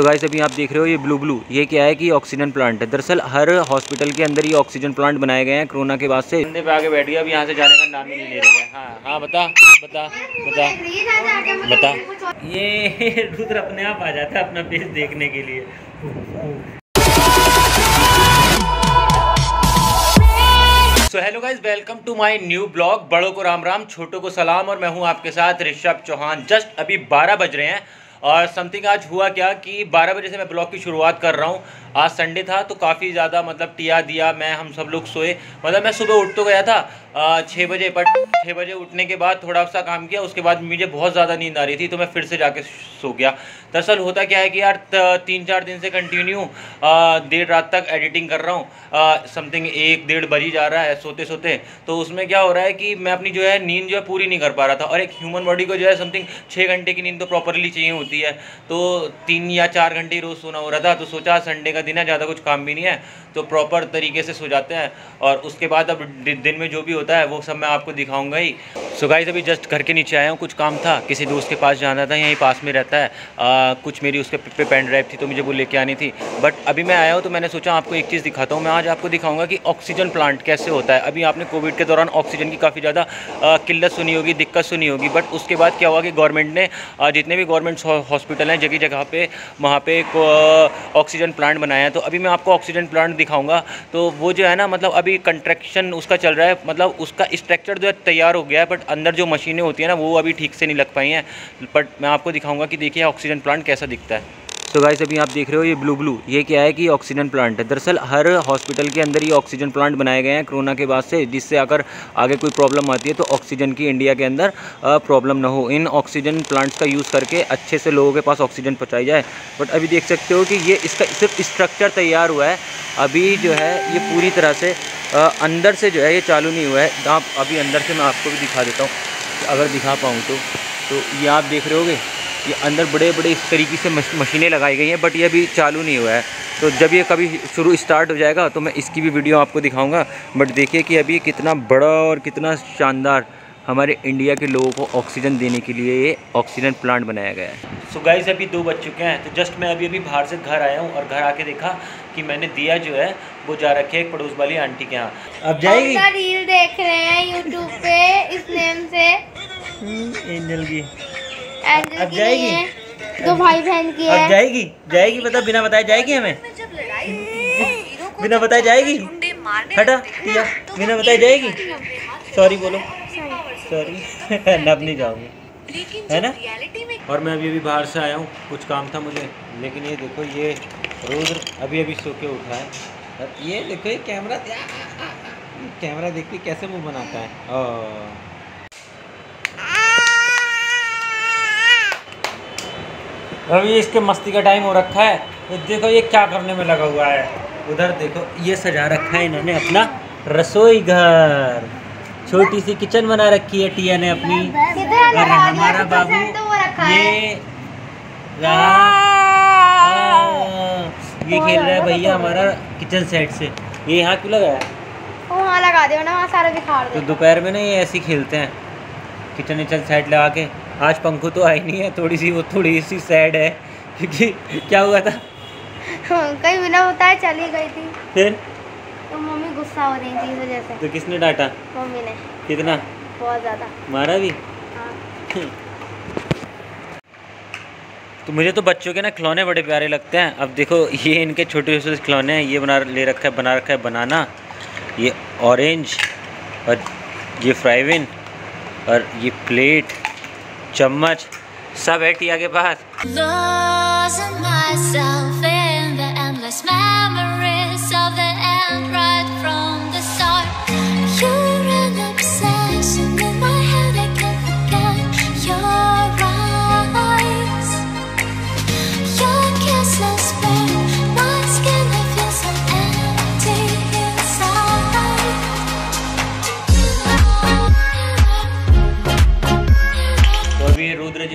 So guys अभी आप देख रहे हो ये ब्लू ब्लू ये क्या है कि ऑक्सीजन प्लांट है। दरअसल हर हॉस्पिटल के अंदर ये ऑक्सीजन प्लांट बनाए गए हैं कोरोना के बाद से। बंदे पे आगे बैठ गया अब यहाँ से जाने का नाम ही नहीं ले रही है। हाँ हाँ बता बता बता बता। ये रुद्र अपने आप आ जाता है अपना फेस देखने के लिए। So hello guys welcome to my new blog बड़ों को राम राम, छोटों को सलाम, और मैं हूँ आपके साथ ऋषभ चौहान। जस्ट अभी 12 बज रहे हैं और समथिंग आज हुआ क्या कि 12 बजे से मैं ब्लॉग की शुरुआत कर रहा हूँ। आज संडे था तो काफ़ी ज़्यादा मतलब टिया दिया, मैं, हम सब लोग सोए। मतलब मैं सुबह उठ तो गया था छः बजे बट छः बजे उठने के बाद थोड़ा सा काम किया, उसके बाद मुझे बहुत ज़्यादा नींद आ रही थी तो मैं फिर से जाके सो गया। दरअसल होता क्या है कि यार तीन चार दिन से कंटिन्यू देर रात तक एडिटिंग कर रहा हूँ समथिंग एक डेढ़ बजी जा रहा है सोते सोते तो उसमें क्या हो रहा है कि मैं अपनी जो है नींद जो है पूरी नहीं कर पा रहा था, और एक ह्यूमन बॉडी को जो है समथिंग छः घंटे की नींद तो प्रॉपरली चाहिए होती है। तो तीन या चार घंटे रोज़ सोना हो रहा था तो सोचा संडे का दिन है, ज़्यादा कुछ काम भी नहीं है तो प्रॉपर तरीके से सो जाते हैं, और उसके बाद अब दिन में जो भी होता है वो सब मैं आपको दिखाऊँगा ही। सो गाइस अभी जस्ट घर के नीचे आया हूँ कुछ काम था किसी दोस्त के पास जाना था यहीं पास में रहता है। आ, कुछ मेरी उसके पे पेन ड्राइव थी तो मुझे वो लेके आनी थी। बट अभी मैं आया हूँ तो मैंने सोचा आपको एक चीज़ दिखाता हूँ। मैं आज आपको दिखाऊँगा कि ऑक्सीजन प्लांट कैसे होता है। अभी आपने कोविड के दौरान ऑक्सीजन की काफ़ी ज़्यादा किल्लत सुनी होगी दिक्कत सुनी होगी। बट उसके बाद क्या हुआ कि गवर्नमेंट ने जितने भी गवर्नमेंट हॉस्पिटल हैं जगह जगह पे वहाँ पे ऑक्सीजन प्लांट बनाया है। तो अभी मैं आपको ऑक्सीजन प्लांट दिखाऊँगा। तो वो जो है ना मतलब अभी कंस्ट्रक्शन उसका चल रहा है। मतलब उसका स्ट्रक्चर जो है तैयार हो गया है बट अंदर जो मशीनें होती हैं ना, वो अभी ठीक से नहीं लग पाई हैं। बट मैं आपको दिखाऊँगा कि देखिए ऑक्सीजन प्लांट कैसा दिखता है। तो गाइस अभी आप देख रहे हो ये ब्लू ब्लू ये क्या है कि ऑक्सीजन प्लांट है। दरअसल हर हॉस्पिटल के अंदर ये ऑक्सीजन प्लांट बनाए गए हैं कोरोना के बाद से, जिससे अगर आगे कोई प्रॉब्लम आती है तो ऑक्सीजन की इंडिया के अंदर प्रॉब्लम ना हो। इन ऑक्सीजन प्लांट्स का यूज़ करके अच्छे से लोगों के पास ऑक्सीजन पहुँचाई जाए। बट अभी देख सकते हो कि ये इसका सिर्फ़ स्ट्रक्चर तैयार हुआ है। अभी जो है, ये पूरी तरह से अंदर से जो है ये चालू नहीं हुआ है। आप अभी अंदर से मैं आपको भी दिखा देता हूँ। अगर दिखा पाऊँ तो तो ये आप देख रहे होगे, ये अंदर बड़े बड़े इस तरीके से मशीनें लगाई गई हैं, बट ये अभी चालू नहीं हुआ है। तो जब ये कभी शुरू स्टार्ट हो जाएगा तो मैं इसकी भी वीडियो आपको दिखाऊँगा। बट देखिए कि अभी कितना बड़ा और कितना शानदार हमारे इंडिया के लोगों को ऑक्सीजन देने के लिए ये ऑक्सीजन प्लांट बनाया गया है। सो so गाइस अभी दो बज चुके हैं तो जस्ट मैं अभी अभी बाहर से घर आया हूँ और घर आके देखा कि मैंने दिया जो है वो जा रखे एक पड़ोस वाली आंटी के यहाँ। अब जाएगी? रील देख रहे हैं यूट्यूब पे इस नेम से। एंजल की। एंजल अब जाएगी? दो भाई बहन की है। अब जाएगी? जाएगी मतलब बिना बताए जाएगी हमें? बिना बताए जाएगी? हटा बिना बताए जाएगी? सॉरी बोलो। सॉरी नब नहीं जाऊँगी। है ना? और मैं अभी अभी बाहर से आया हूँ कुछ काम था मुझे लेकिन ये देखो ये रोज अभी अभी सो के उठा है। और ये देखो ये कैमरा कैमरा देखते कैसे मुँह बनाता है? अभी इसके मस्ती का टाइम हो रखा है। तो देखो ये क्या करने में लगा हुआ है? उधर देखो ये सजा रखा है इन्होंने अपना रसोई घर। छोटी सी किचन बना रखी है टिया ने अपनी। और हमारा बाबू ये ये खेल रहा है भैया हमारा किचन सेट से। ये यहाँ क्यों लगाया? वहाँ लगा दो ना वहाँ सारा दिखा तो दोपहर में ना ये ऐसे खेलते हैं। किचन विचन सेट लगा के आज पंखु तो आई नहीं है थोड़ी सी वो थोड़ी सी सैड है क्योंकि क्या हुआ था? कहीं बिना होता है चली गई थी। फिर? तो मम्मी गुस्सा हो रही थी इस वजह से। तो किसने डांटा? मम्मी ने। कितना? बहुत ज़्यादा। मारा भी? हाँ। तो मुझे तो बच्चों के ना खिलौने बड़े प्यारे लगते हैं। अब देखो, ये इनके छोटे छोटे खिलौने हैं, ये बना, ले रखा है, बना रखा है बनाना। ये ऑरेंज और ये फ्राइविन और ये प्लेट चम्मच, सब है टिया के पास।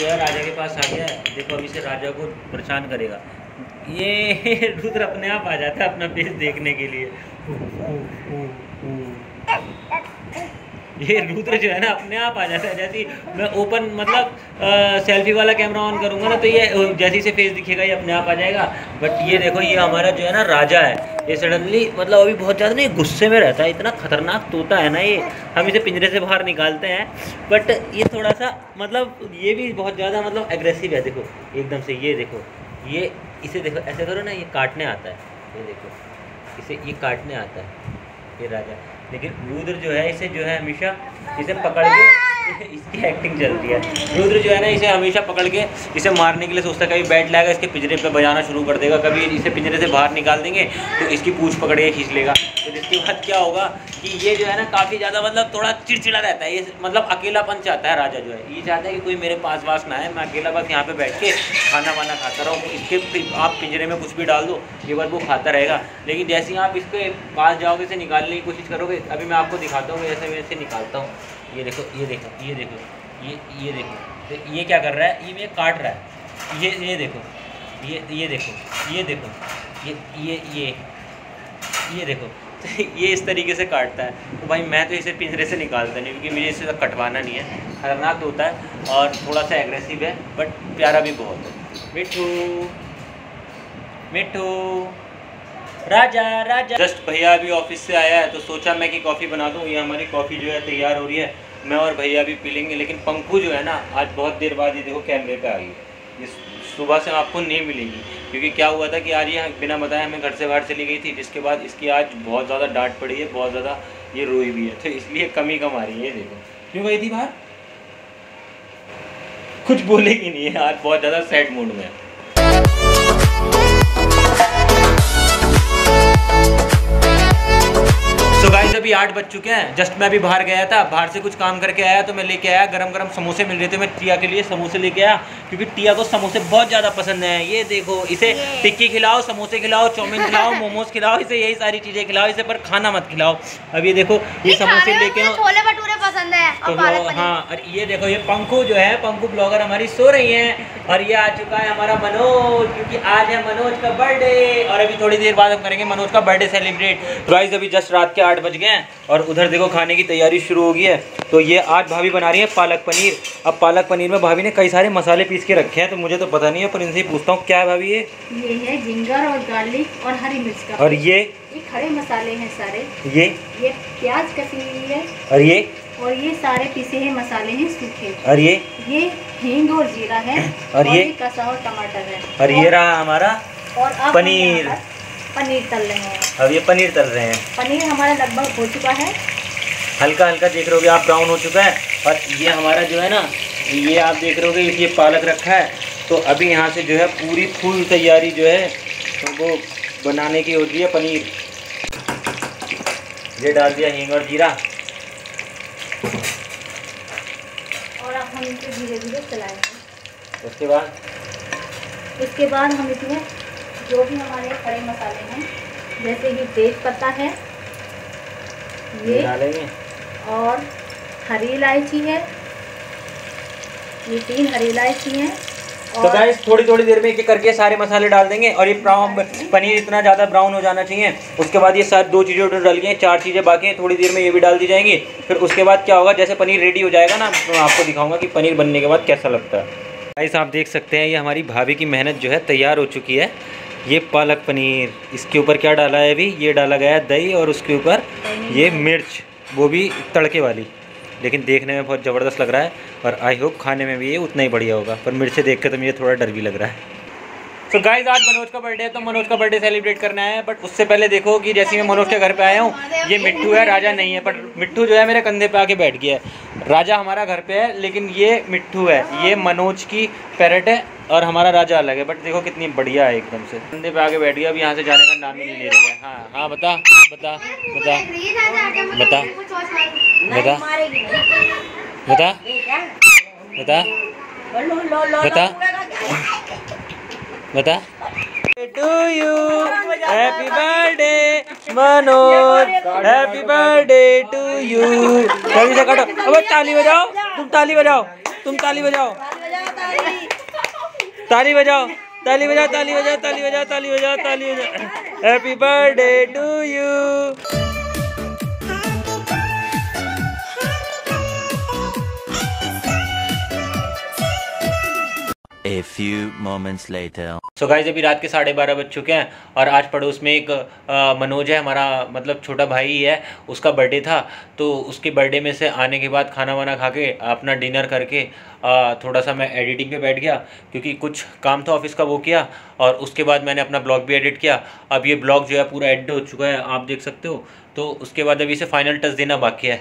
पास आ गया देखो अभी से राजा को परेशान करेगा। ये रुद्र अपने आप आ जाता है अपना फेस देखने के लिए। ये रुद्र जो है ना अपने आप आ जाता है, जैसे मैं ओपन मतलब सेल्फी वाला कैमरा ऑन करूँगा ना तो ये जैसे से फेस दिखेगा, ये अपने आप आ जाएगा। बट ये देखो, ये हमारा जो है ना राजा है। ये सडनली मतलब अभी बहुत ज़्यादा नहीं गुस्से में रहता है, इतना खतरनाक तोता है ना ये, हम इसे पिंजरे से बाहर निकालते हैं बट ये थोड़ा सा मतलब ये भी बहुत ज़्यादा मतलब एग्रेसिव है, देखो, एकदम से, ये देखो, ये, इसे देखो, ऐसे करो ना, ये काटने आता है, ये देखो, इसे, ये काटने आता है, ये राजा, लेकिन रुद्र जो है, इसे जो है हमेशा, इसे पकड़ के इसकी एक्टिंग चलती है। रुद्र जो है ना, इसे हमेशा पकड़ के इसे मारने के लिए सोचता है। कभी बैट लाएगा, इसके पिंजरे पे बजाना शुरू कर देगा। कभी इसे पिंजरे से बाहर निकाल देंगे तो इसकी पूछ पकड़ के खींच लेगा। तो जिसके बाद क्या होगा कि ये जो है ना, काफ़ी ज़्यादा मतलब थोड़ा चिड़चिड़ा रहता है। ये मतलब अकेलापन चाहता है राजा जो है। ये चाहता है कि कोई मेरे पास वास ना है मैं अकेला बस यहाँ पे बैठ के खाना वाना खाता रहूँ। इसके आप पिंजरे में कुछ भी डाल दो, ये बस वो खाता रहेगा। लेकिन जैसे ही आप इसके पास जाओगे, इसे निकालने की कोशिश करोगे, अभी मैं आपको दिखाता हूँ जैसे मैं इसे निकालता हूँ। ये देखो ये देखो ये देखो, ये ये देखो। तो ये क्या कर रहा है? ये मैं काट रहा है। ये ये देखो, ये ये देखो ये देखो, ये ये ये ये देखो। तो ये इस तरीके से काटता है। तो भाई मैं तो इसे पिंजरे से निकालता नहीं, क्योंकि मुझे इसे कटवाना नहीं है। खतरनाक तो होता है और थोड़ा सा एग्रेसिव है बट प्यारा भी बहुत है। मिठू मिठू, राजा राजा। जस्ट भैया अभी ऑफ़िस से आया है तो सोचा मैं कि कॉफ़ी बना दूँ। ये हमारी कॉफ़ी जो है तैयार हो रही है। मैं और भैया भी पी लेंगे लेकिन पंखू जो है ना, आज बहुत देर बाद ये देखो कैमरे पे आ गई। ये सुबह से आपको नहीं मिलेगी, क्योंकि क्या हुआ था कि आज ये बिना बताए हमें घर से बाहर चली गई थी, जिसके बाद इसकी आज बहुत ज़्यादा डांट पड़ी है, बहुत ज़्यादा ये रोई भी है तो इसलिए कमी कम आ रही है देखो। क्यों गई थी बाहर? कुछ बोलेगी नहीं है आज बहुत ज़्यादा सैड मूड में है। तो गाइस अभी आठ बज चुके हैं। जस्ट मैं अभी बाहर गया था। बाहर से कुछ काम करके आया तो मैं लेके आया। गरम गरम समोसे मिल रहे थे मैं टिया के लिए समोसे लेके आया। क्योंकि टिया को समोसे बहुत ज़्यादा पसंद है। ये देखो इसे टिक्की खिलाओ समोसे खिलाओ चाउमिन खिलाओ मोमोज खिलाओ इसे यही सारी चीज़ें खिलाओ। इसे पर खाना मत खिलाओ। अब ये देखो ये समोसे लेके पसंद है तो पालक पनीर। हाँ और ये देखो ये पंखू जो है पंखू ब्लॉगर हमारी सो रही है और ये आ चुका है हमारा मनोज क्योंकि आज है मनोज का बर्थडे और अभी थोड़ी देर बाद हम करेंगे मनोज का बर्थडे सेलिब्रेट। गाइस अभी जस्ट रात के आठ बज गए हैं और उधर देखो खाने की तैयारी शुरू हो गई है। तो ये आज भाभी बना रही है पालक पनीर। अब पालक पनीर में भाभी ने कई सारे मसाले पीस के रखे हैं तो मुझे तो पता नहीं है पर इनसे पूछता हूँ क्या है भाभी ये? ये है जिंगर और गार्लिक और हरी मिर्च का और ये? ये खड़े मसाले हैं सारे। ये? ये प्याज कसी हुई है। और ये? और ये सारे पिसे हुए मसाले हैं सूखे। और ये? ये हींग और जीरा है और ये? कसा और टमाटर है। और ये रहा हमारा और अब पनीर। पनीर तल रहे हैं। अब ये पनीर तल रहे हैं। पनीर हमारा लगभग हो चुका है। हल्का हल्का देख रहे हो आप ब्राउन हो चुका है। और ये हमारा जो है ना ये आप देख रहे हो ये पालक रखा है। तो अभी यहाँ से जो है पूरी फुल तैयारी जो है तो वो बनाने की होती है पनीर। ये डाल दिया हींग और जीरा और अब हम इसे धीरे धीरे चलाएँगे। उसके बाद? इसके बाद हम इसमें जो भी हमारे खड़े मसाले हैं जैसे कि तेज पत्ता है ये डालेंगे। और हरी इलायची है ये तीन हरी इलायची हैं तो गाइस थोड़ी थोड़ी देर में एक एक करके सारे मसाले डाल देंगे और ये पनीर इतना ज़्यादा ब्राउन हो जाना चाहिए। उसके बाद ये सारी दो चीज़ें उधर डाल गई चार चीज़ें बाकी हैं थोड़ी देर में ये भी डाल दी जाएँगी। फिर उसके बाद क्या होगा जैसे पनीर रेडी हो जाएगा ना तो मैं आपको दिखाऊँगा कि पनीर बनने के बाद कैसा लगता है। गाइस आप देख सकते हैं ये हमारी भाभी की मेहनत जो है तैयार हो चुकी है। ये पालक पनीर इसके ऊपर क्या डाला है अभी? ये डाला गया है दही और उसके ऊपर ये मिर्च वो भी तड़के वाली। लेकिन देखने में बहुत ज़बरदस्त लग रहा है और आई होप खाने में भी ये उतना ही बढ़िया होगा। पर मिर्चे देख के तो मुझे थोड़ा डर भी लग रहा है। तो गाइज़ आज मनोज का बर्थडे है तो मनोज का बर्थडे सेलिब्रेट करना है बट उससे पहले देखो कि जैसे मैं मनोज के घर पे आया हूँ, ये मिट्टू है, राजा नहीं है बट मिट्टू जो है मेरे कंधे पे आके बैठ गया है। राजा हमारा घर पे है, लेकिन ये मिट्टू है, ये मनोज की पैरट है और हमारा राजा अलग है बट देखो कितनी बढ़िया है एकदम से। कंधे पे आके बैठ गया, अब यहाँ से जाने का नाम ही नहीं ले रही है। हाँ हाँ बता बता बता बता बता बता बता बता बता। To you happy birthday Manoj happy birthday to you जल्दी से काटो। अब ताली बजाओ। तुम ताली बजाओ। तुम ताली बजाओ। ताली बजाओ। ताली बजाओ ताली बजाओ ताली बजाओ ताली बजाओ ताली बजाओ। Happy birthday to you A few moments later. So so guys अभी रात के साढ़े बारह बज चुके हैं और आज पड़ोस में एक मनोज है हमारा मतलब छोटा भाई ही है उसका बर्थडे था। तो उसके बर्थडे में से आने के बाद खाना वाना खा के अपना डिनर करके आ, थोड़ा सा मैं एडिटिंग पे बैठ गया क्योंकि कुछ काम था ऑफ़िस का वो किया और उसके बाद मैंने अपना ब्लॉग भी एडिट किया। अब ये ब्लॉग जो है पूरा एडिट हो चुका है आप देख सकते हो। तो उसके बाद अभी इसे फाइनल टच देना बाकी है।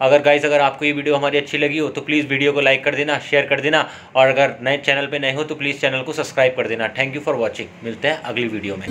अगर गाइज़ अगर आपको ये वीडियो हमारी अच्छी लगी हो तो प्लीज़ वीडियो को लाइक कर देना शेयर कर देना, और अगर नए चैनल पे नए हो तो प्लीज़ चैनल को सब्सक्राइब कर देना। थैंक यू फॉर वॉचिंग मिलते हैं अगली वीडियो में।